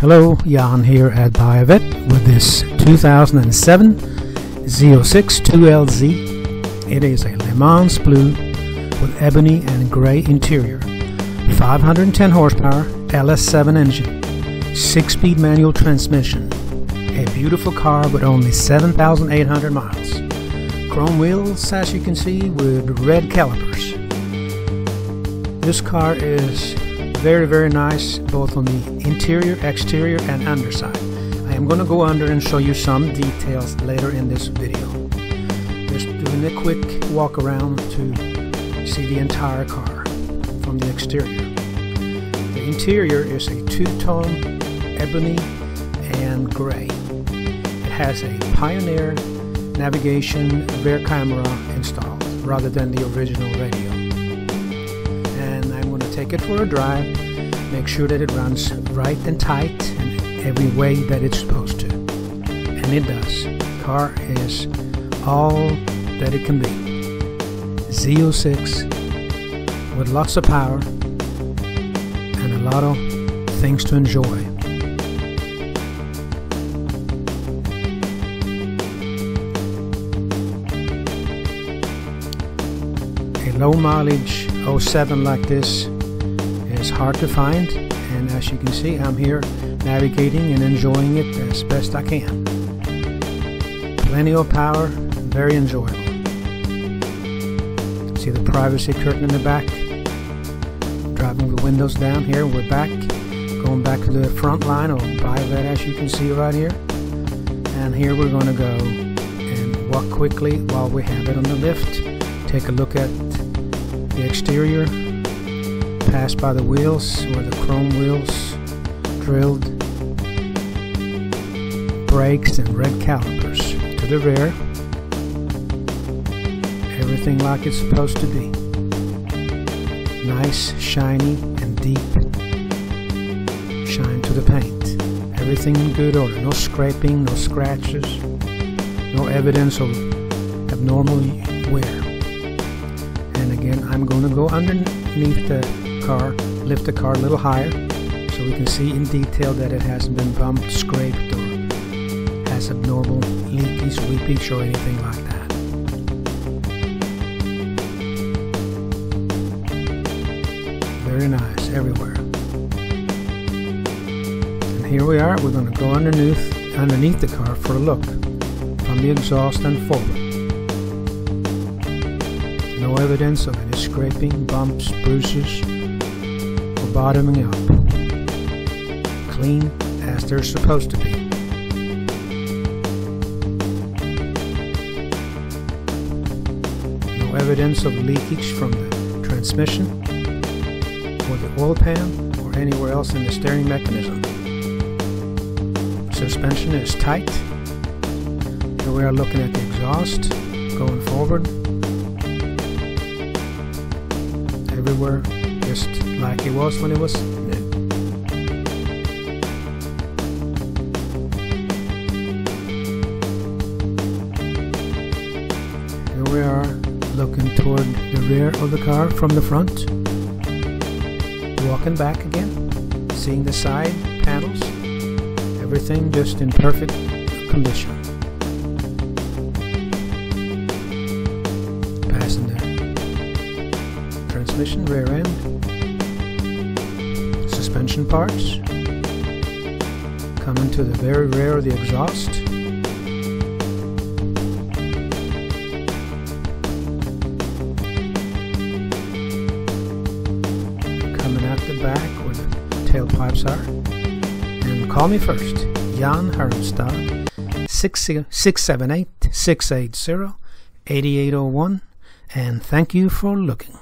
Hello, Jan here at Buy A Vette with this 2007 Z06 2LZ. It is a Le Mans Blue with ebony and gray interior, 510 horsepower LS7 engine, 6-speed manual transmission, a beautiful car with only 7,800 miles, chrome wheels as you can see with red calipers. This car is very very nice both on the interior exterior and underside. I am going to go under and show you some details later in this video. Just doing a quick walk around to see the entire car from the exterior. The interior is a two-tone ebony and gray. It has a Pioneer navigation rear camera installed rather than the original radio take it for a drive, make sure that it runs right and tight in every way that it's supposed to. And it does. Car is all that it can be. Z06 with lots of power and a lot of things to enjoy. A low mileage 07 like this hard to find and as you can see I'm here navigating and enjoying it as best I can. Plenty of power, very enjoyable. See the privacy curtain in the back. Driving the windows down here, we're back. Going back to the front line of Buy A Vette as you can see right here. And here we're going to go and walk quickly while we have it on the lift. Take a look at the exterior pass by the wheels or the chrome wheels drilled brakes and red calipers to the rear. Everything like it's supposed to be. Nice shiny and deep. Shine to the paint. Everything in good order. No scraping no scratches. No evidence of abnormal wear. And again I'm going to go underneath the car, lift the car a little higher so we can see in detail that it hasn't been bumped, scraped, or has abnormal leaky, sweepage, or anything like that. Very nice, everywhere. And here we are, we're going to go underneath, underneath the car for a look from the exhaust and forward. No evidence of any scraping, bumps, bruises, bottoming up, clean as they're supposed to be. No evidence of leakage from the transmission or the oil pan or anywhere else in the steering mechanism. Suspension is tight. Here we are looking at the exhaust going forward. Everywhere just like it was when it was new. Here we are looking toward the rear of the car from the front. Walking back again, seeing the side panels, everything just in perfect condition. Passing the transmission rear end suspension parts. Coming to the very rear of the exhaust. Coming out the back where the tailpipes are. And call me first, Jan Hermstad, 678 680 8801, and thank you for looking.